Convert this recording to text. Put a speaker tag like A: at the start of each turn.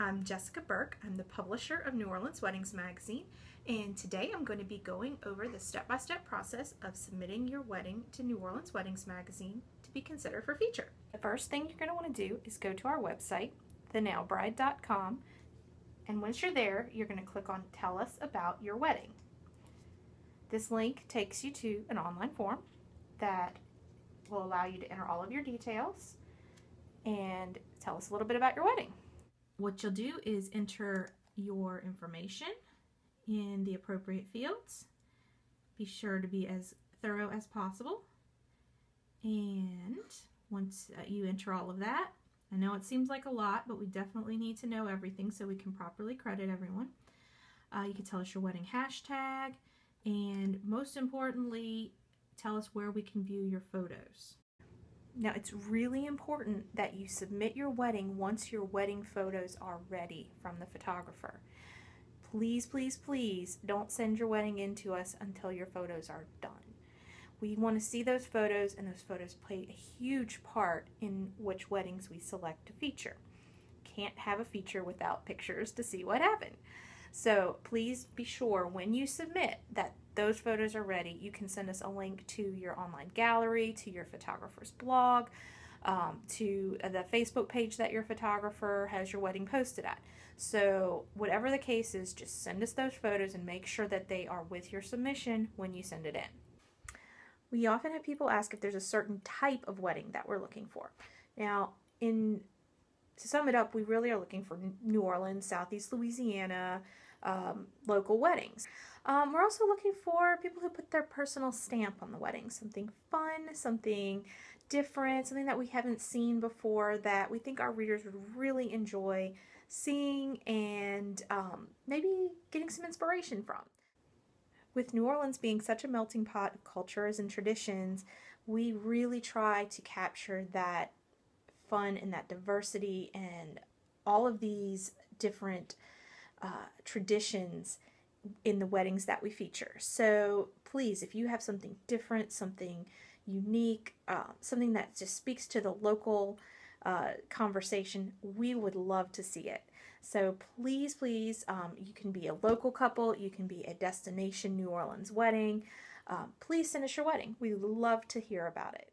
A: I'm Jessica Burke. I'm the publisher of New Orleans Weddings Magazine, and today I'm going to be going over the step-by-step process of submitting your wedding to New Orleans Weddings Magazine to be considered for feature. The first thing you're going to want to do is go to our website, thenowbride.com, and once you're there, you're going to click on Tell Us About Your Wedding. This link takes you to an online form that will allow you to enter all of your details and tell us a little bit about your wedding. What you'll do is enter your information in the appropriate fields. Be sure to be as thorough as possible. And once uh, you enter all of that, I know it seems like a lot, but we definitely need to know everything so we can properly credit everyone. Uh, you can tell us your wedding hashtag, and most importantly, tell us where we can view your photos. Now, it's really important that you submit your wedding once your wedding photos are ready from the photographer. Please, please, please don't send your wedding in to us until your photos are done. We want to see those photos, and those photos play a huge part in which weddings we select to feature. Can't have a feature without pictures to see what happened. So please be sure when you submit that those photos are ready. You can send us a link to your online gallery, to your photographer's blog, um, to the Facebook page that your photographer has your wedding posted at. So, whatever the case is, just send us those photos and make sure that they are with your submission when you send it in. We often have people ask if there's a certain type of wedding that we're looking for. Now, in to sum it up, we really are looking for New Orleans, Southeast Louisiana, um, local weddings. Um, we're also looking for people who put their personal stamp on the wedding, something fun, something different, something that we haven't seen before that we think our readers would really enjoy seeing and um, maybe getting some inspiration from. With New Orleans being such a melting pot of cultures and traditions, we really try to capture that fun and that diversity and all of these different uh, traditions in the weddings that we feature. So please, if you have something different, something unique, uh, something that just speaks to the local uh, conversation, we would love to see it. So please, please, um, you can be a local couple, you can be a destination New Orleans wedding. Um, please send us your wedding. We love to hear about it.